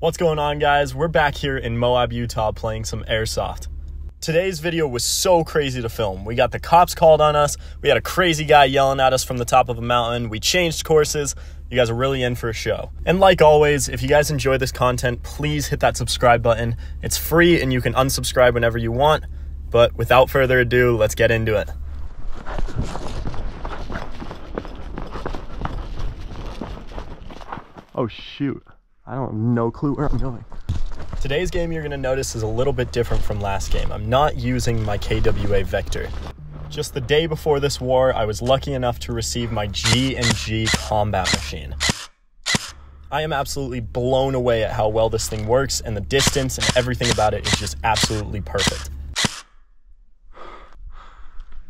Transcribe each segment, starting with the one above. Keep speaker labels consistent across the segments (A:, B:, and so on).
A: What's going on, guys? We're back here in Moab, Utah playing some airsoft. Today's video was so crazy to film. We got the cops called on us, we had a crazy guy yelling at us from the top of a mountain, we changed courses. You guys are really in for a show. And like always, if you guys enjoy this content, please hit that subscribe button. It's free and you can unsubscribe whenever you want. But without further ado, let's get into it. Oh shoot. I don't have no clue where I'm going. Today's game you're gonna notice is a little bit different from last game. I'm not using my KWA Vector. Just the day before this war, I was lucky enough to receive my G&G combat machine. I am absolutely blown away at how well this thing works and the distance and everything about it is just absolutely perfect.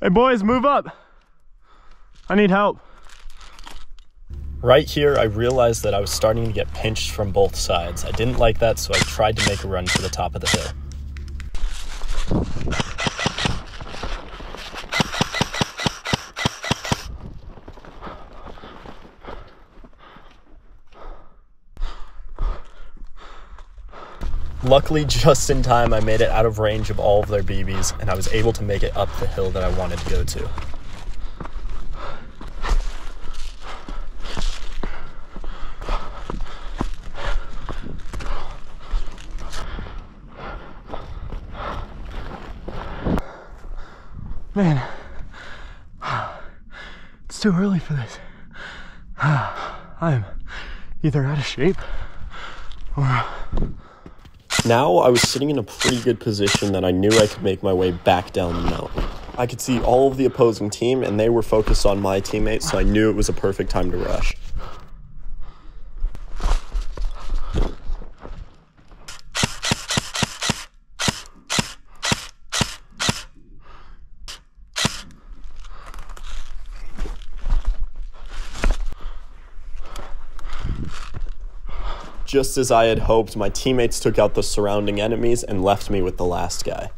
A: Hey boys, move up. I need help. Right here, I realized that I was starting to get pinched from both sides. I didn't like that, so I tried to make a run for the top of the hill. Luckily, just in time, I made it out of range of all of their BBs, and I was able to make it up the hill that I wanted to go to. Man, it's too early for this. I'm either out of shape or. Uh, now I was sitting in a pretty good position that I knew I could make my way back down the mountain. I could see all of the opposing team, and they were focused on my teammates, so I knew it was a perfect time to rush. Just as I had hoped, my teammates took out the surrounding enemies and left me with the last guy.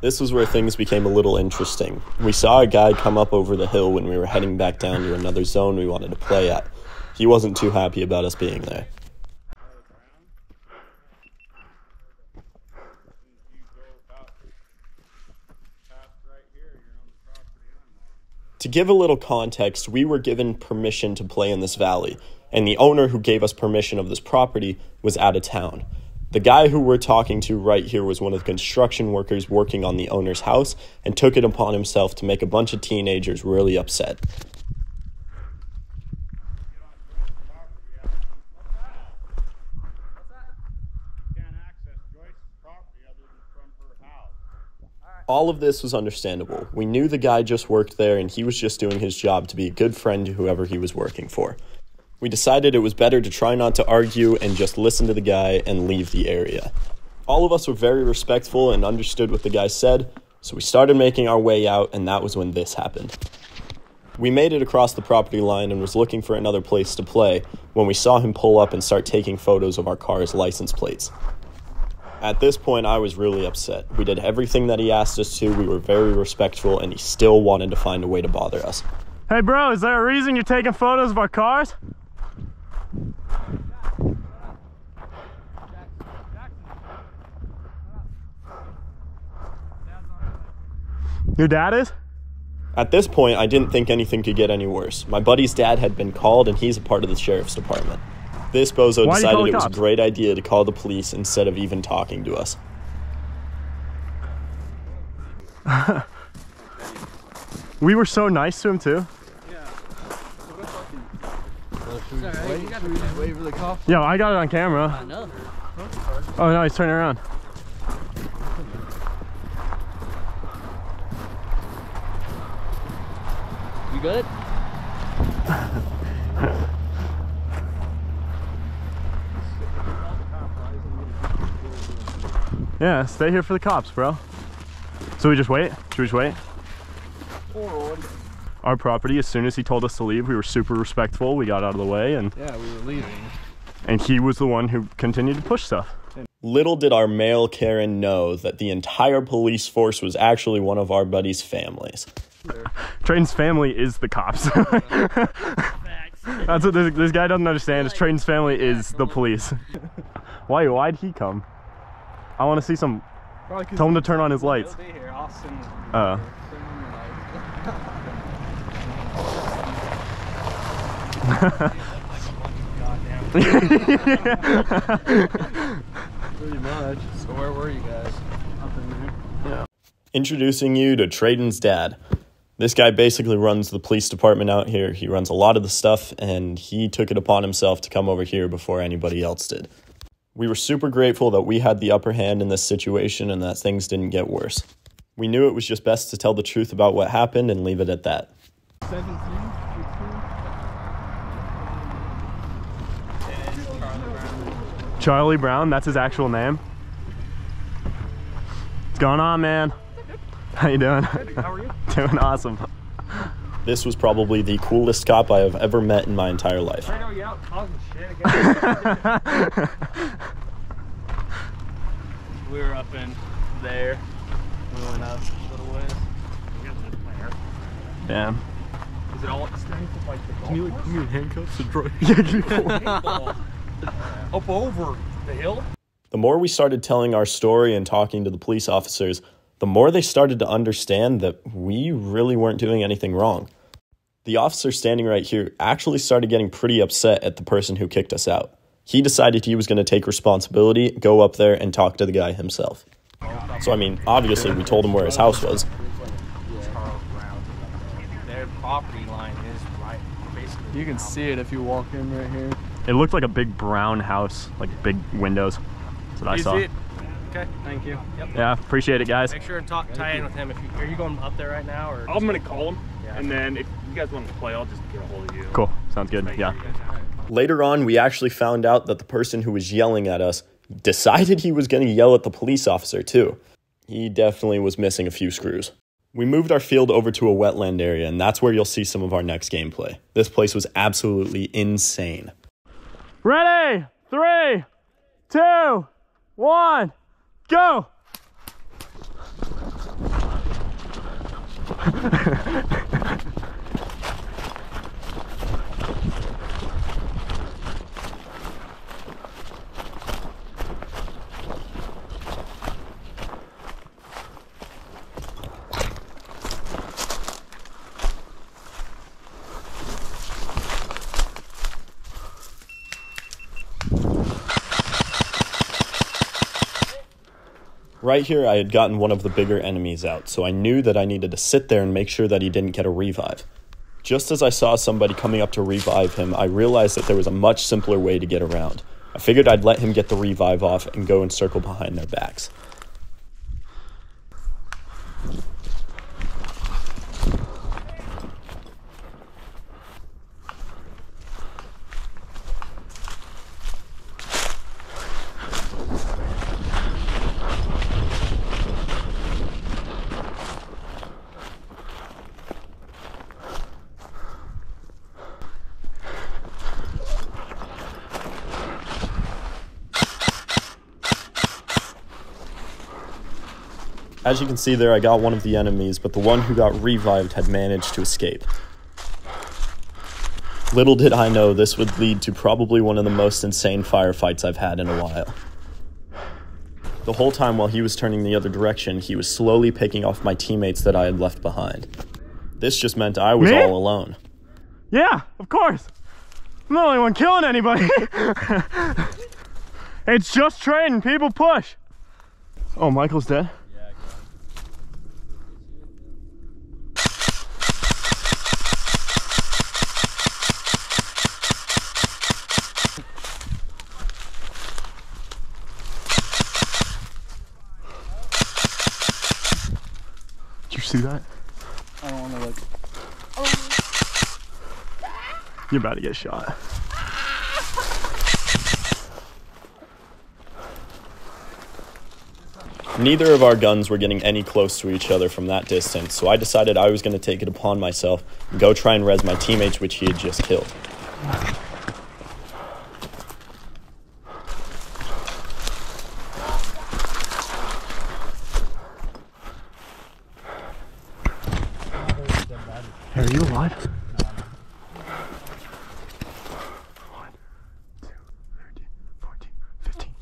A: This was where things became a little interesting. We saw a guy come up over the hill when we were heading back down to another zone we wanted to play at. He wasn't too happy about us being there. To give a little context, we were given permission to play in this valley, and the owner who gave us permission of this property was out of town. The guy who we're talking to right here was one of the construction workers working on the owner's house and took it upon himself to make a bunch of teenagers really upset. All of this was understandable. We knew the guy just worked there and he was just doing his job to be a good friend to whoever he was working for. We decided it was better to try not to argue and just listen to the guy and leave the area. All of us were very respectful and understood what the guy said, so we started making our way out, and that was when this happened. We made it across the property line and was looking for another place to play when we saw him pull up and start taking photos of our car's license plates. At this point, I was really upset. We did everything that he asked us to, we were very respectful, and he still wanted to find a way to bother us. Hey, bro, is there a reason you're taking photos of our cars? Your dad is? At this point, I didn't think anything could get any worse. My buddy's dad had been called, and he's a part of the sheriff's department. This bozo
B: Why
A: decided it was a great idea to call the police instead of even talking to us.
B: we were so nice to him too. Yeah, I got it on camera. Oh no, he's turning around.
C: You good?
B: Yeah, stay here for the cops, bro. So we just wait? Should we just wait? Our property, as soon as he told us to leave, we were super respectful. We got out of the way and
C: Yeah, we were leaving.
B: and he was the one who continued to push stuff.
A: Little did our male Karen know that the entire police force was actually one of our buddy's families.
B: Trayton's family is the cops. That's what this, this guy doesn't understand. Is Trayton's family is the police. Why? Why'd he come? I want to see some. Tell him to turn on his lights.
C: Here.
B: Uh,
C: Pretty much. So where were you guys? Up in there.
A: Introducing you to Trayton's dad. This guy basically runs the police department out here. He runs a lot of the stuff, and he took it upon himself to come over here before anybody else did. We were super grateful that we had the upper hand in this situation and that things didn't get worse. We knew it was just best to tell the truth about what happened and leave it at that.
C: 17?
B: Charlie Brown. That's his actual name. What's going on, man? How you doing?
C: How are you?
B: doing awesome.
A: This was probably the coolest cop I have ever met in my entire life.
C: I know you out causing shit again. we were up in there. We went up a little ways.
B: Damn.
C: Is it all at the strength of like the Can you, can you handcuffs and drive? Up over the hill?
A: The more we started telling our story and talking to the police officers, the more they started to understand that we really weren't doing anything wrong. The officer standing right here actually started getting pretty upset at the person who kicked us out. He decided he was going to take responsibility, go up there, and talk to the guy himself. So, I mean, obviously, we told him where his house was.
C: Their property line is right basically.
D: You can see it if you walk in right here.
B: It looked like a big brown house, like big windows. That's what I
C: Is
B: saw.
C: it? Okay, thank you. Yep.
B: Yeah, appreciate it, guys.
C: Make sure and talk, tie in with him. If you are you going up there right now or?
E: I'm gonna call him,
C: Yeah.
E: And then if you guys want to play, I'll just get a hold of you.
B: Cool. Sounds good. Yeah.
A: Later on, we actually found out that the person who was yelling at us decided he was going to yell at the police officer, too. He definitely was missing a few screws. We moved our field over to a wetland area, and that's where you'll see some of our next gameplay. This place was absolutely insane.
B: Ready? Three, two, one, go!
A: Right here, I had gotten one of the bigger enemies out, so I knew that I needed to sit there and make sure that he didn't get a revive. Just as I saw somebody coming up to revive him, I realized that there was a much simpler way to get around. I figured I'd let him get the revive off and go and circle behind their backs. As you can see there, I got one of the enemies, but the one who got revived had managed to escape. Little did I know this would lead to probably one of the most insane firefights I've had in a while. The whole time while he was turning the other direction, he was slowly picking off my teammates that I had left behind. This just meant I was
B: Me?
A: all alone.
B: Yeah, of course. I'm the only one killing anybody. it's just trading. People push. Oh, Michael's dead. Did you see that?
D: I don't want to like.
B: You're about to get shot.
A: Neither of our guns were getting any close to each other from that distance, so I decided I was going to take it upon myself and go try and res my teammates, which he had just killed.
B: Hey, are you alive?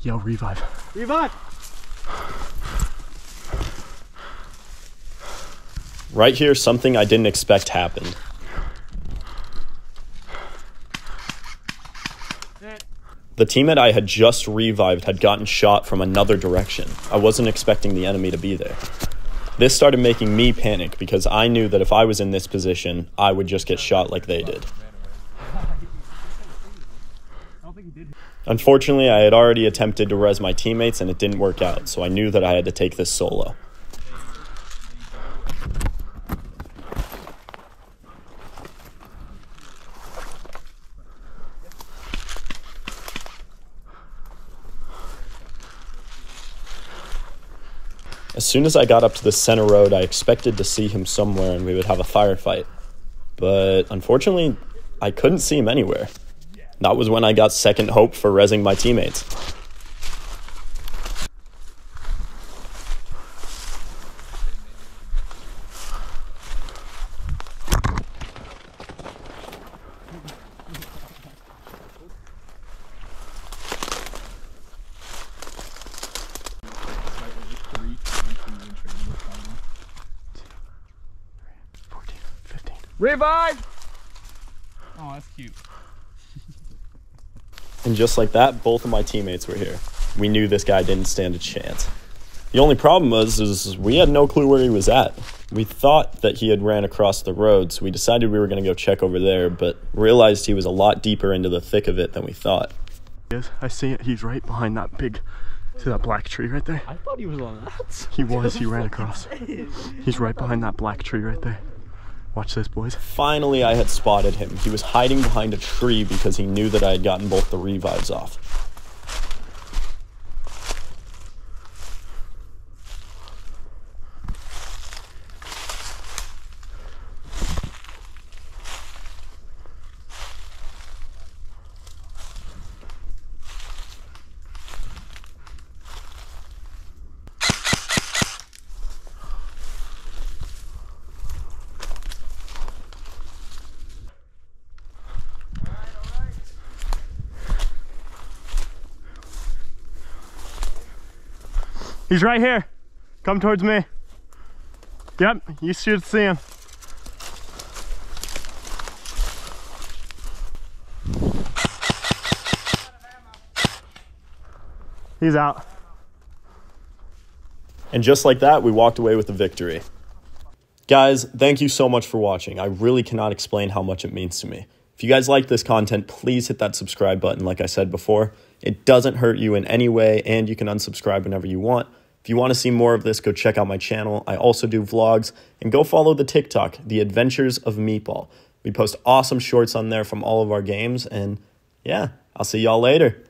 B: Yo, revive.
C: Revive!
A: Right here, something I didn't expect happened. The teammate I had just revived had gotten shot from another direction. I wasn't expecting the enemy to be there. This started making me panic because I knew that if I was in this position, I would just get shot like they did. Unfortunately, I had already attempted to res my teammates and it didn't work out, so I knew that I had to take this solo. As soon as I got up to the center road, I expected to see him somewhere and we would have a firefight. But unfortunately, I couldn't see him anywhere. That was when I got second hope for resing my teammates.
C: Revive! Oh, that's cute.
A: And just like that, both of my teammates were here. We knew this guy didn't stand a chance. The only problem was is we had no clue where he was at. We thought that he had ran across the road, so we decided we were going to go check over there, but realized he was a lot deeper into the thick of it than we thought.
B: Yes, I see it. He's right behind that big, see that black tree right there?
C: I thought he was on that.
B: He was, he ran across. He's right behind that black tree right there. Watch this, boys.
A: Finally, I had spotted him. He was hiding behind a tree because he knew that I had gotten both the revives off.
B: He's right here. Come towards me. Yep, you should see him. He's out.
A: And just like that, we walked away with the victory. Guys, thank you so much for watching. I really cannot explain how much it means to me. If you guys like this content, please hit that subscribe button like I said before. It doesn't hurt you in any way, and you can unsubscribe whenever you want. If you want to see more of this, go check out my channel. I also do vlogs, and go follow the TikTok, The Adventures of Meatball. We post awesome shorts on there from all of our games, and yeah, I'll see y'all later.